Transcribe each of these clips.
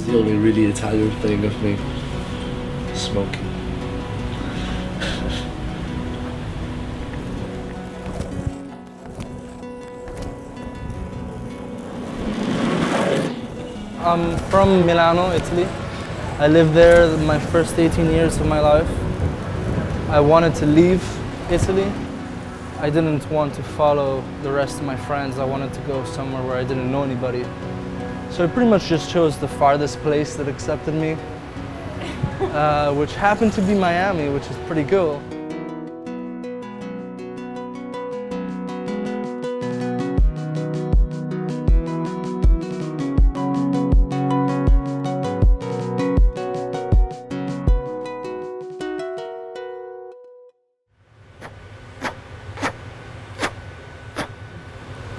is the only really Italian thing of me. Smoking. I'm from Milano, Italy. I lived there my first 18 years of my life. I wanted to leave Italy. I didn't want to follow the rest of my friends. I wanted to go somewhere where I didn't know anybody. So I pretty much just chose the farthest place that accepted me, uh, which happened to be Miami, which is pretty cool.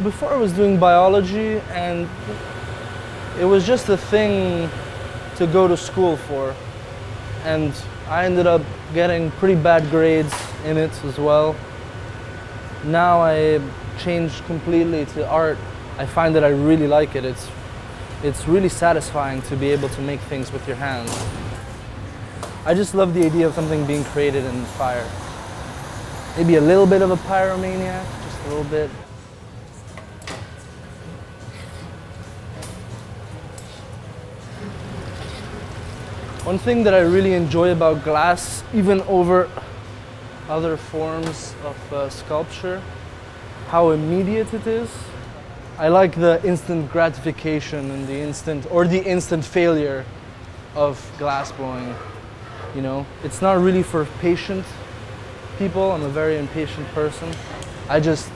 Before I was doing biology and it was just a thing to go to school for. And I ended up getting pretty bad grades in it as well. Now I changed completely to art. I find that I really like it. It's, it's really satisfying to be able to make things with your hands. I just love the idea of something being created in fire. Maybe a little bit of a pyromaniac, just a little bit. One thing that I really enjoy about glass, even over other forms of uh, sculpture, how immediate it is. I like the instant gratification and the instant, or the instant failure of glass blowing. You know, it's not really for patient people. I'm a very impatient person. I just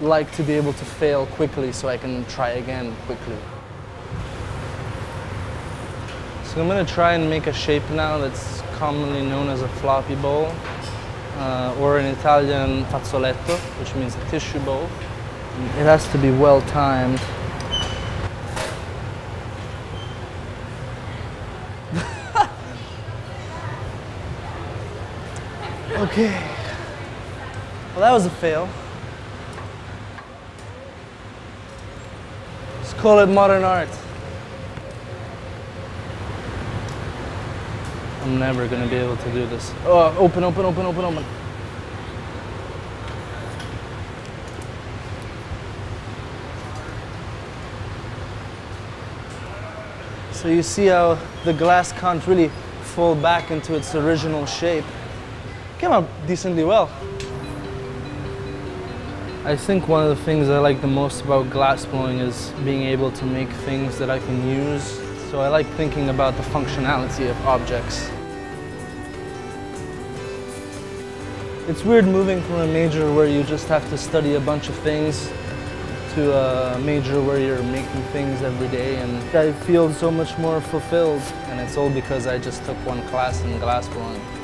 like to be able to fail quickly so I can try again quickly. So I'm going to try and make a shape now that's commonly known as a floppy bowl, uh, or in Italian fazzoletto, which means a tissue bowl. It has to be well timed. okay. Well, that was a fail. Let's call it modern art. I'm never gonna be able to do this. Oh, open, open, open, open, open. So you see how the glass can't really fall back into its original shape. Came out decently well. I think one of the things I like the most about glass blowing is being able to make things that I can use. So I like thinking about the functionality of objects. It's weird moving from a major where you just have to study a bunch of things to a major where you're making things every day and I feel so much more fulfilled and it's all because I just took one class in glass blowing.